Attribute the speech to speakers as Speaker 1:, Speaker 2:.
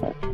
Speaker 1: Bye.